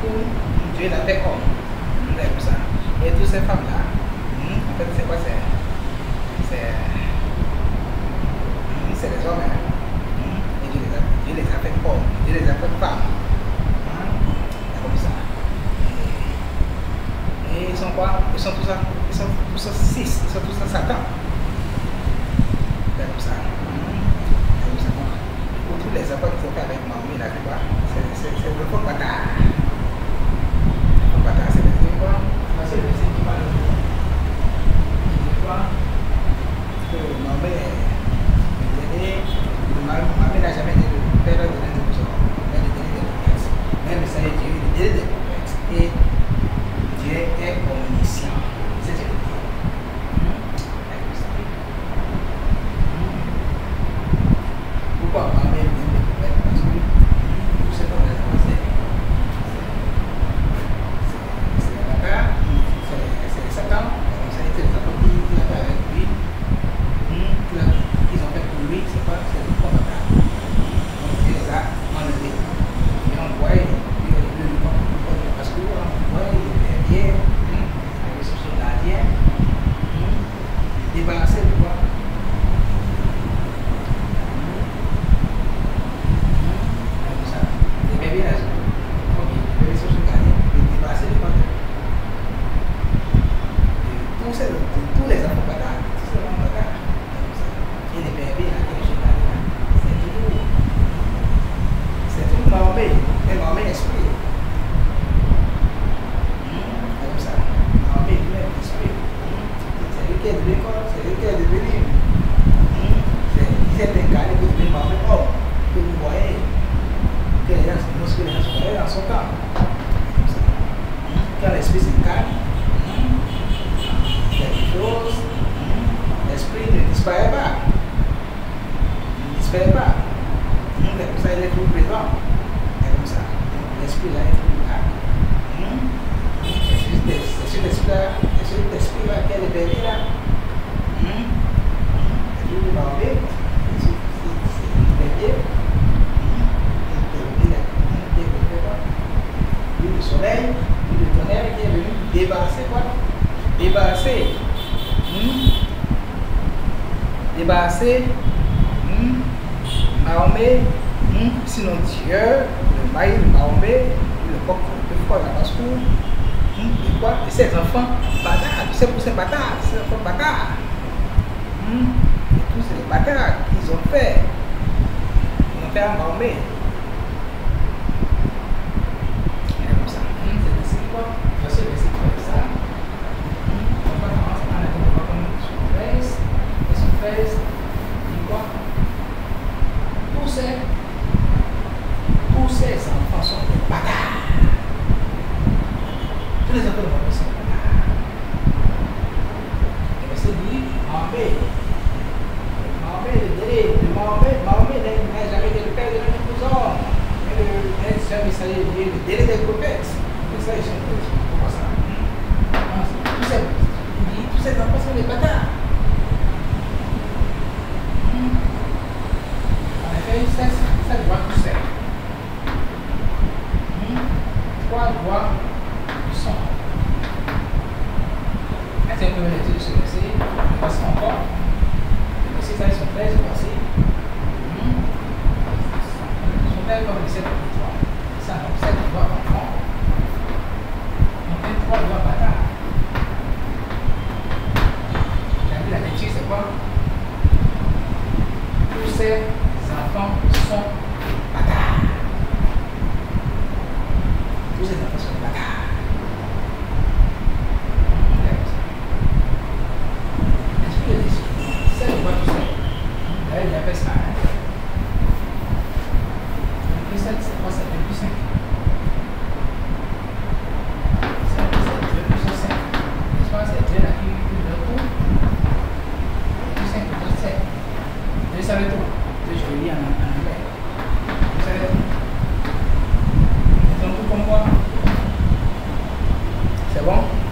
tu, tu la paix homme. Comme ça. Et e ces femmes-là, en fait, c'est quoi C'est. C'est. C'est les hommes. Hein? Et Dieu les, a, Dieu les a fait hommes. Dieu les a fait femmes. Comme ça. Et, et ils sont quoi Ils sont tous à, Ils sont tous à six. Ils sont Satan. espérez pas. Ça, il est comme ça. L'esprit là est. Hmm? C'est l'esprit là, hmm? Hmm? c'est là qu'elle est là. C'est tout le bambé. Le soleil, le tonnerre qui est venu débarrasser quoi Débarrasser. Débarrasser. Hum, sinon Dieu, le maïs armé, le coq de froid, la basse et quoi Et ses enfants, bâtards, tu sais pour ces bâtards, ces enfants bâtards. Mm. Et tous les bâtards qu'ils ont fait, ils ont fait armé. Hum, c'est quoi pátá tó lè sọ pé lọ́wọ́. que je relis en anglais. Vous savez, c'est un peu comme. C'est bon?